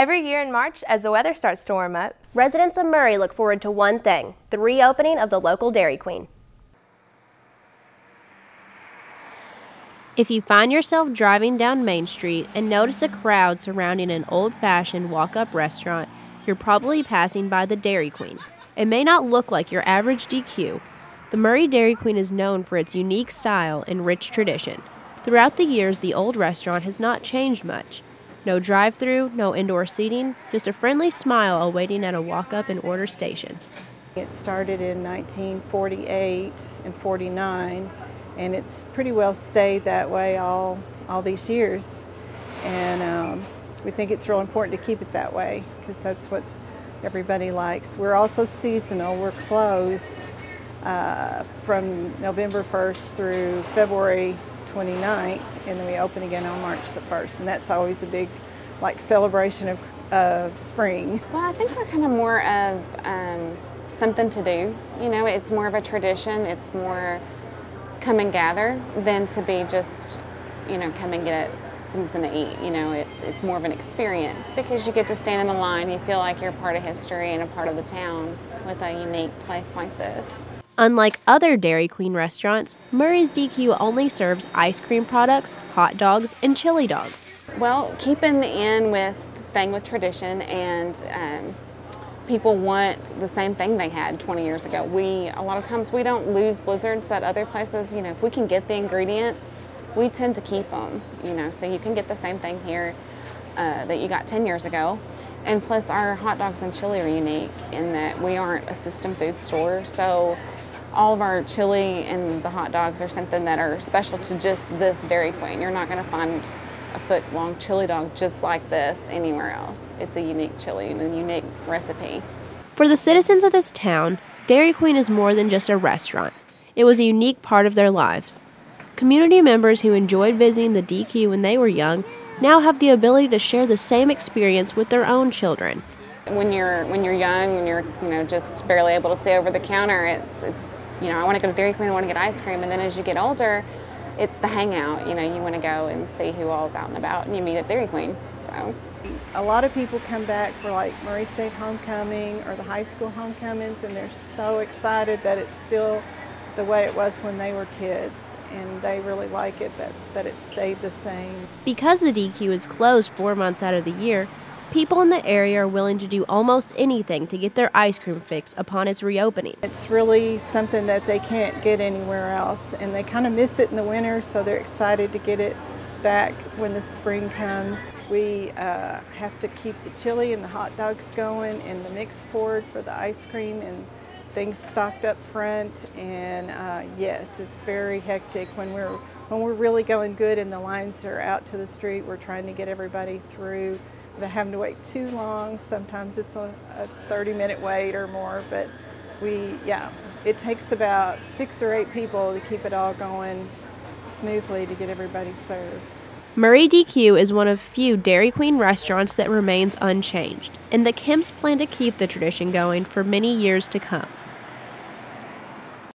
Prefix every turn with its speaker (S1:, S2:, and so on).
S1: Every year in March, as the weather starts to warm up,
S2: residents of Murray look forward to one thing, the reopening of the local Dairy Queen.
S3: If you find yourself driving down Main Street and notice a crowd surrounding an old fashioned walk up restaurant, you're probably passing by the Dairy Queen. It may not look like your average DQ. The Murray Dairy Queen is known for its unique style and rich tradition. Throughout the years, the old restaurant has not changed much. No drive through, no indoor seating, just a friendly smile awaiting at a walk up and order station.
S4: It started in 1948 and 49, and it's pretty well stayed that way all, all these years. And um, we think it's real important to keep it that way because that's what everybody likes. We're also seasonal, we're closed uh, from November 1st through February 29th, and then we open again on March the 1st, and that's always a big like celebration of, of spring.
S5: Well, I think we're kind of more of um, something to do. You know, it's more of a tradition. It's more come and gather than to be just, you know, come and get something to eat. You know, it's it's more of an experience because you get to stand in the line. You feel like you're part of history and a part of the town with a unique place like this.
S3: Unlike other Dairy Queen restaurants, Murray's DQ only serves ice cream products, hot dogs, and chili dogs.
S5: Well, keeping in with staying with tradition and um, people want the same thing they had 20 years ago. We, a lot of times we don't lose blizzards that other places, you know, if we can get the ingredients, we tend to keep them, you know, so you can get the same thing here uh, that you got 10 years ago. And plus our hot dogs and chili are unique in that we aren't a system food store, so all of our chili and the hot dogs are something that are special to just this Dairy Queen. You're not going to find a foot long chili dog just like this anywhere else. It's a unique chili and a unique recipe.
S3: For the citizens of this town, Dairy Queen is more than just a restaurant. It was a unique part of their lives. Community members who enjoyed visiting the DQ when they were young now have the ability to share the same experience with their own children.
S5: When you're when you're young, when you're you know just barely able to stay over the counter, it's it's you know I want to go to Dairy Queen, I want to get ice cream, and then as you get older, it's the hangout. You know, you want to go and see who all's out and about, and you meet at Dairy Queen. So,
S4: a lot of people come back for like Murray State homecoming or the high school homecomings, and they're so excited that it's still the way it was when they were kids and they really like it that, that it stayed the same.
S3: Because the DQ is closed four months out of the year, People in the area are willing to do almost anything to get their ice cream fix upon its reopening.
S4: It's really something that they can't get anywhere else, and they kind of miss it in the winter, so they're excited to get it back when the spring comes. We uh, have to keep the chili and the hot dogs going and the mix poured for the ice cream and things stocked up front. And uh, yes, it's very hectic when we're when we're really going good and the lines are out to the street. We're trying to get everybody through having to wait too long. Sometimes it's a, a 30 minute wait or more, but we, yeah, it takes about six or eight people to keep it all going smoothly to get everybody served.
S3: Murray DQ is one of few Dairy Queen restaurants that remains unchanged, and the Kemps plan to keep the tradition going for many years to come.